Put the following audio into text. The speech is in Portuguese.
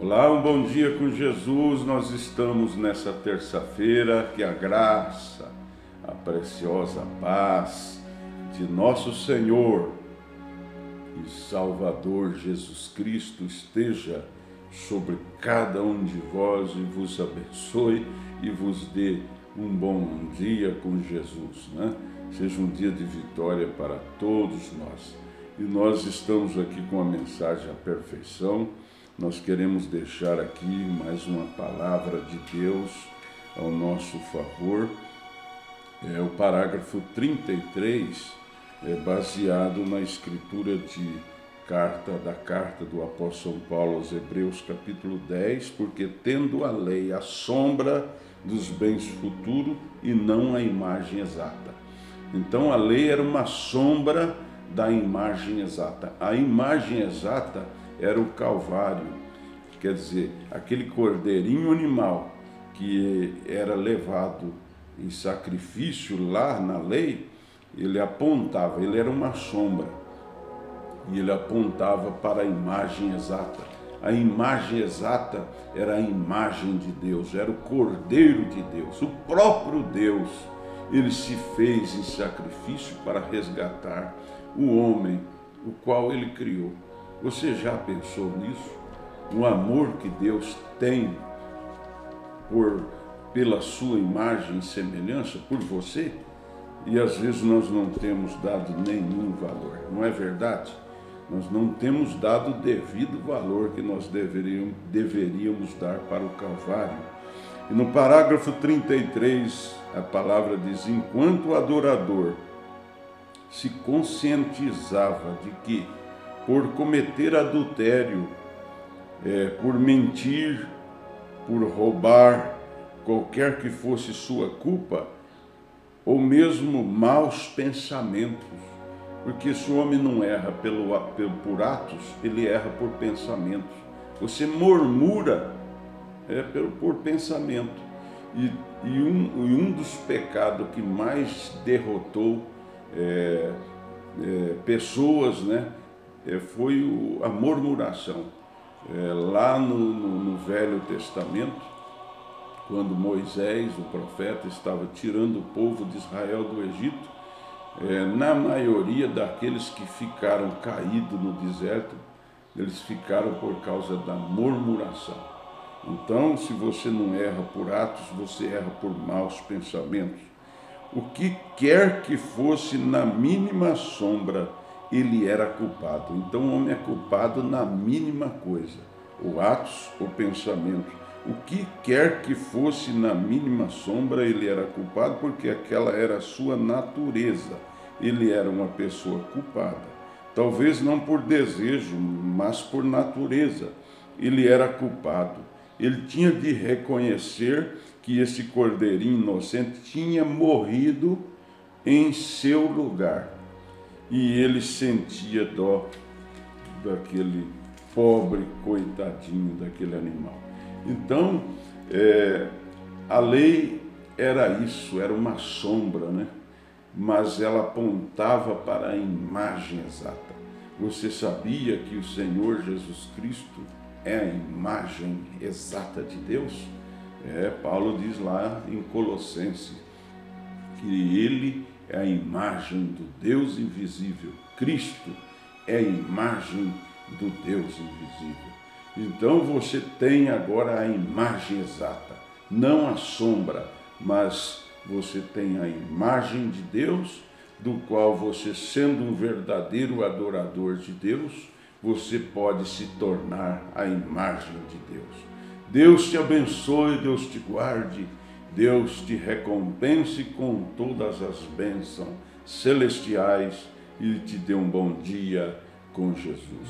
Olá, um bom dia com Jesus. Nós estamos nessa terça-feira que a graça, a preciosa paz de nosso Senhor e Salvador Jesus Cristo esteja sobre cada um de vós e vos abençoe e vos dê um bom dia com Jesus, né? Seja um dia de vitória para todos nós. E nós estamos aqui com a mensagem à perfeição nós queremos deixar aqui mais uma palavra de Deus ao nosso favor. É o parágrafo 33 é baseado na escritura de carta da carta do apóstolo Paulo aos Hebreus, capítulo 10, porque tendo a lei a sombra dos bens futuros e não a imagem exata. Então a lei era uma sombra da imagem exata. A imagem exata era o Calvário, quer dizer, aquele cordeirinho animal que era levado em sacrifício lá na lei, ele apontava, ele era uma sombra, e ele apontava para a imagem exata. A imagem exata era a imagem de Deus, era o Cordeiro de Deus, o próprio Deus. Ele se fez em sacrifício para resgatar o homem, o qual ele criou. Você já pensou nisso? No amor que Deus tem por pela sua imagem e semelhança por você? E às vezes nós não temos dado nenhum valor, não é verdade? Nós não temos dado o devido valor que nós deveríamos, deveríamos dar para o Calvário. E no parágrafo 33, a palavra diz: enquanto o adorador se conscientizava de que por cometer adultério, é, por mentir, por roubar, qualquer que fosse sua culpa, ou mesmo maus pensamentos, porque se o homem não erra pelo, por atos, ele erra por pensamentos. Você murmura é, pelo, por pensamento. E, e, um, e um dos pecados que mais derrotou é, é, pessoas, né, foi o, a murmuração. É, lá no, no, no Velho Testamento, quando Moisés, o profeta, estava tirando o povo de Israel do Egito, é, na maioria daqueles que ficaram caídos no deserto, eles ficaram por causa da murmuração. Então, se você não erra por atos, você erra por maus pensamentos. O que quer que fosse na mínima sombra ele era culpado. Então o homem é culpado na mínima coisa, o atos, o pensamento. O que quer que fosse na mínima sombra, ele era culpado porque aquela era a sua natureza. Ele era uma pessoa culpada. Talvez não por desejo, mas por natureza. Ele era culpado. Ele tinha de reconhecer que esse cordeirinho inocente tinha morrido em seu lugar e ele sentia dó daquele pobre coitadinho daquele animal. Então, é, a lei era isso, era uma sombra, né? Mas ela apontava para a imagem exata. Você sabia que o Senhor Jesus Cristo é a imagem exata de Deus? É, Paulo diz lá em Colossenses que ele é a imagem do Deus invisível. Cristo é a imagem do Deus invisível. Então você tem agora a imagem exata, não a sombra, mas você tem a imagem de Deus, do qual você, sendo um verdadeiro adorador de Deus, você pode se tornar a imagem de Deus. Deus te abençoe, Deus te guarde Deus te recompense com todas as bênçãos celestiais e te dê um bom dia com Jesus.